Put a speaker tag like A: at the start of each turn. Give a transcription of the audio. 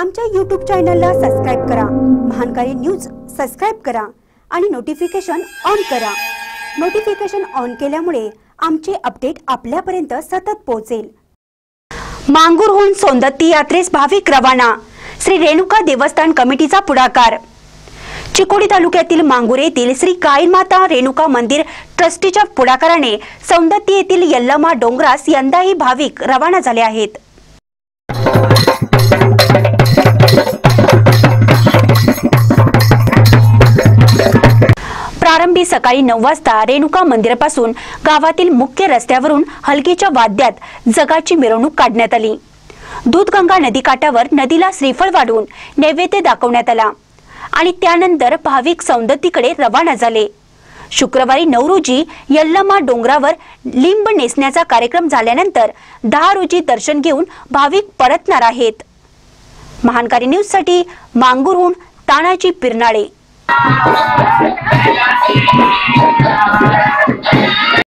A: आमच्या यूट्यूब चॅनलला सबस्क्राईब करा. महानकारी न्यूज सबस्क्राईब करा आणि नोटिफिकेशन ऑन करा. नोटिफिकेशन ऑन केल्यामुळे आमचे अपडेट आपल्यापर्यंत सतत पोहोचेल. मांगूरहून सोंदत्ती यात्रेस भाविक रवाना. श्री रेणुका देवस्थान कमिटीचा पुढाकार. चिकोडी तालुक्यातील मांगूर येथील श्री माता रेणुका मंदिर ट्रस्टीच्या पुढाकाराने सौंदत्ती येथील यल्लमा डोंगरास यंदाही भाविक रवाना झाले आहेत. सकाळी नऊ वाजता रेणुका मंदिरापासून गावातील मुख्य रस्त्यावरून हलकीच्या वाद्यात जगाची मिरवणूक काढण्यात आली. दूधगंगा नदीकाठावर नदीला श्रीफळ वाढवून नैवेद्य दाखवण्यात आला आणि त्यानंतर भाविक सौंदतीकडे रवाना झाले. शुक्रवारी नऊ रोजी यल्लमा डोंगरावर लिंब नेसण्याचा कार्यक्रम झाल्यानंतर दहा रोजी दर्शन घेऊन भाविक परतणार आहेत. महानकारी न्यूजसाठी मांगूरहून तानाजी पिरनाळे. Thank you.